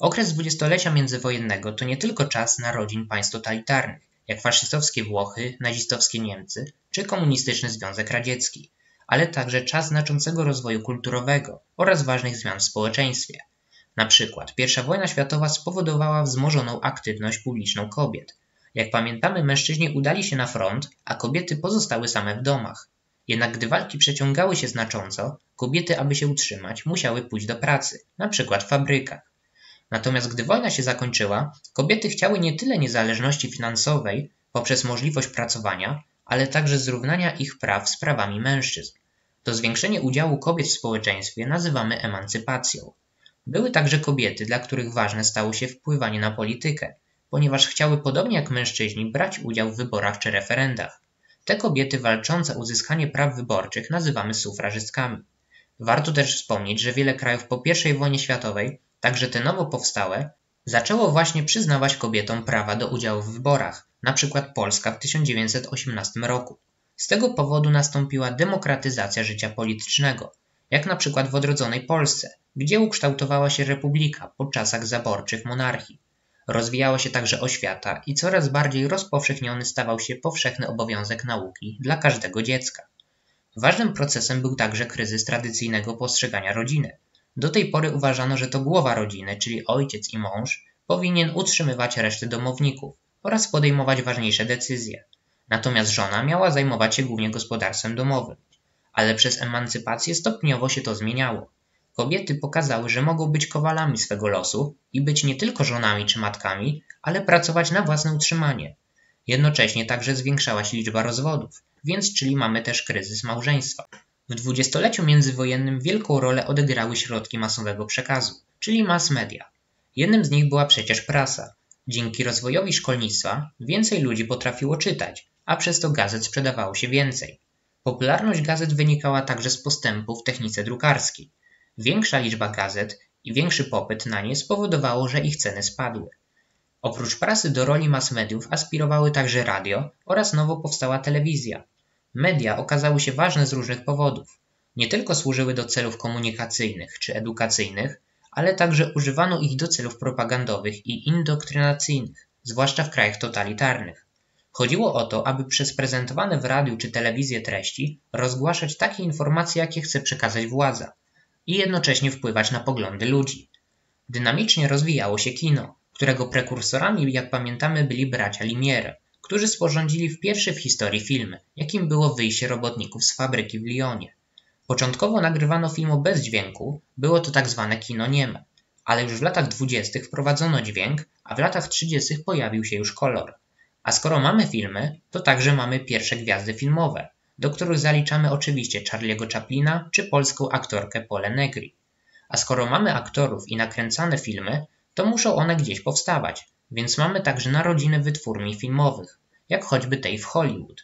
Okres dwudziestolecia międzywojennego to nie tylko czas narodzin państw totalitarnych, jak faszystowskie Włochy, nazistowskie Niemcy czy komunistyczny Związek Radziecki, ale także czas znaczącego rozwoju kulturowego oraz ważnych zmian w społeczeństwie. Na przykład I wojna światowa spowodowała wzmożoną aktywność publiczną kobiet. Jak pamiętamy, mężczyźni udali się na front, a kobiety pozostały same w domach. Jednak gdy walki przeciągały się znacząco, kobiety, aby się utrzymać, musiały pójść do pracy, na przykład w fabrykach. Natomiast gdy wojna się zakończyła, kobiety chciały nie tyle niezależności finansowej poprzez możliwość pracowania, ale także zrównania ich praw z prawami mężczyzn. To zwiększenie udziału kobiet w społeczeństwie nazywamy emancypacją. Były także kobiety, dla których ważne stało się wpływanie na politykę, ponieważ chciały podobnie jak mężczyźni brać udział w wyborach czy referendach. Te kobiety walczące o uzyskanie praw wyborczych nazywamy sufrażystkami. Warto też wspomnieć, że wiele krajów po I wojnie światowej, także te nowo powstałe, zaczęło właśnie przyznawać kobietom prawa do udziału w wyborach, np. Polska w 1918 roku. Z tego powodu nastąpiła demokratyzacja życia politycznego, jak na przykład w odrodzonej Polsce, gdzie ukształtowała się republika po czasach zaborczych monarchii. Rozwijała się także oświata i coraz bardziej rozpowszechniony stawał się powszechny obowiązek nauki dla każdego dziecka. Ważnym procesem był także kryzys tradycyjnego postrzegania rodziny. Do tej pory uważano, że to głowa rodziny, czyli ojciec i mąż, powinien utrzymywać resztę domowników oraz podejmować ważniejsze decyzje. Natomiast żona miała zajmować się głównie gospodarstwem domowym. Ale przez emancypację stopniowo się to zmieniało. Kobiety pokazały, że mogą być kowalami swego losu i być nie tylko żonami czy matkami, ale pracować na własne utrzymanie. Jednocześnie także zwiększała się liczba rozwodów, więc czyli mamy też kryzys małżeństwa. W dwudziestoleciu międzywojennym wielką rolę odegrały środki masowego przekazu, czyli mass media. Jednym z nich była przecież prasa. Dzięki rozwojowi szkolnictwa więcej ludzi potrafiło czytać, a przez to gazet sprzedawało się więcej. Popularność gazet wynikała także z postępu w technice drukarskiej. Większa liczba gazet i większy popyt na nie spowodowało, że ich ceny spadły. Oprócz prasy do roli mass mediów aspirowały także radio oraz nowo powstała telewizja. Media okazały się ważne z różnych powodów. Nie tylko służyły do celów komunikacyjnych czy edukacyjnych, ale także używano ich do celów propagandowych i indoktrynacyjnych, zwłaszcza w krajach totalitarnych. Chodziło o to, aby przez prezentowane w radiu czy telewizję treści rozgłaszać takie informacje, jakie chce przekazać władza i jednocześnie wpływać na poglądy ludzi. Dynamicznie rozwijało się kino, którego prekursorami, jak pamiętamy, byli bracia Limiere, którzy sporządzili w pierwszy w historii film, jakim było wyjście robotników z fabryki w Lyonie. Początkowo nagrywano film bez dźwięku, było to tak zwane kino nieme, ale już w latach dwudziestych wprowadzono dźwięk, a w latach trzydziestych pojawił się już kolor. A skoro mamy filmy, to także mamy pierwsze gwiazdy filmowe, do których zaliczamy oczywiście Charlie'ego Chaplina czy polską aktorkę Pole Negri. A skoro mamy aktorów i nakręcane filmy, to muszą one gdzieś powstawać, więc mamy także narodziny wytwórni filmowych, jak choćby tej w Hollywood.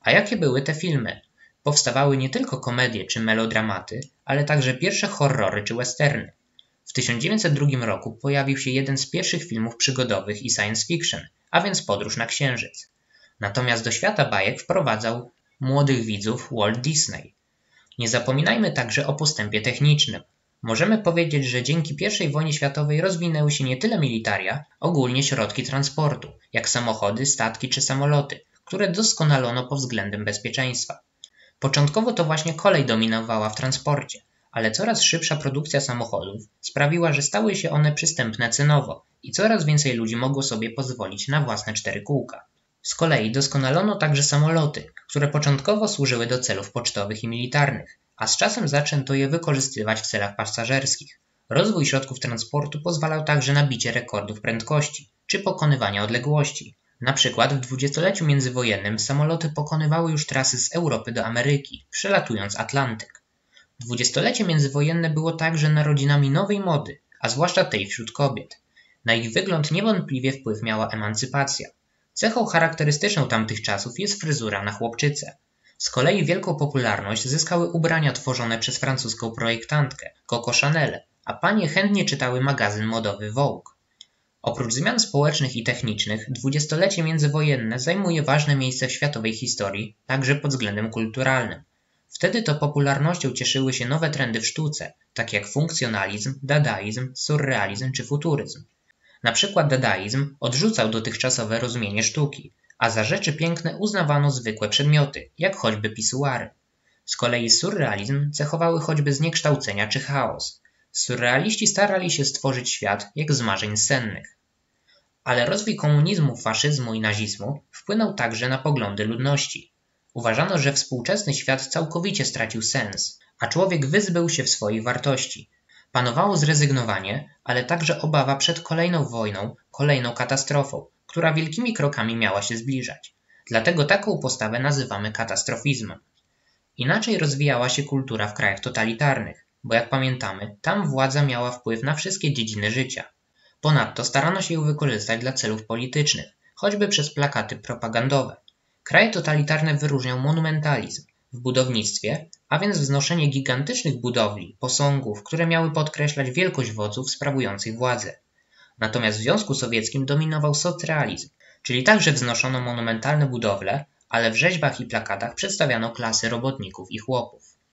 A jakie były te filmy? Powstawały nie tylko komedie czy melodramaty, ale także pierwsze horrory czy westerny. W 1902 roku pojawił się jeden z pierwszych filmów przygodowych i science fiction, a więc Podróż na Księżyc. Natomiast do świata bajek wprowadzał młodych widzów Walt Disney. Nie zapominajmy także o postępie technicznym. Możemy powiedzieć, że dzięki I wojnie światowej rozwinęły się nie tyle militaria, ogólnie środki transportu, jak samochody, statki czy samoloty, które doskonalono pod względem bezpieczeństwa. Początkowo to właśnie kolej dominowała w transporcie, ale coraz szybsza produkcja samochodów sprawiła, że stały się one przystępne cenowo i coraz więcej ludzi mogło sobie pozwolić na własne cztery kółka. Z kolei doskonalono także samoloty, które początkowo służyły do celów pocztowych i militarnych, a z czasem zaczęto je wykorzystywać w celach pasażerskich. Rozwój środków transportu pozwalał także na bicie rekordów prędkości czy pokonywania odległości. Na przykład w dwudziestoleciu międzywojennym samoloty pokonywały już trasy z Europy do Ameryki, przelatując Atlantyk. Dwudziestolecie międzywojenne było także narodzinami nowej mody, a zwłaszcza tej wśród kobiet. Na ich wygląd niewątpliwie wpływ miała emancypacja. Cechą charakterystyczną tamtych czasów jest fryzura na chłopczyce. Z kolei wielką popularność zyskały ubrania tworzone przez francuską projektantkę Coco Chanel, a panie chętnie czytały magazyn modowy Vogue. Oprócz zmian społecznych i technicznych, dwudziestolecie międzywojenne zajmuje ważne miejsce w światowej historii, także pod względem kulturalnym. Wtedy to popularnością cieszyły się nowe trendy w sztuce, takie jak funkcjonalizm, dadaizm, surrealizm czy futuryzm. Na przykład dadaizm odrzucał dotychczasowe rozumienie sztuki, a za rzeczy piękne uznawano zwykłe przedmioty, jak choćby pisuary. Z kolei surrealizm cechowały choćby zniekształcenia czy chaos. Surrealiści starali się stworzyć świat jak z marzeń sennych. Ale rozwój komunizmu, faszyzmu i nazizmu wpłynął także na poglądy ludności. Uważano, że współczesny świat całkowicie stracił sens, a człowiek wyzbył się w swoich wartości. Panowało zrezygnowanie, ale także obawa przed kolejną wojną, kolejną katastrofą, która wielkimi krokami miała się zbliżać. Dlatego taką postawę nazywamy katastrofizmem. Inaczej rozwijała się kultura w krajach totalitarnych, bo jak pamiętamy, tam władza miała wpływ na wszystkie dziedziny życia. Ponadto starano się ją wykorzystać dla celów politycznych, choćby przez plakaty propagandowe. Kraje totalitarne wyróżniał monumentalizm w budownictwie, a więc wznoszenie gigantycznych budowli, posągów, które miały podkreślać wielkość wodzów sprawujących władzę. Natomiast w Związku Sowieckim dominował socrealizm, czyli także wznoszono monumentalne budowle, ale w rzeźbach i plakatach przedstawiano klasy robotników i chłopów.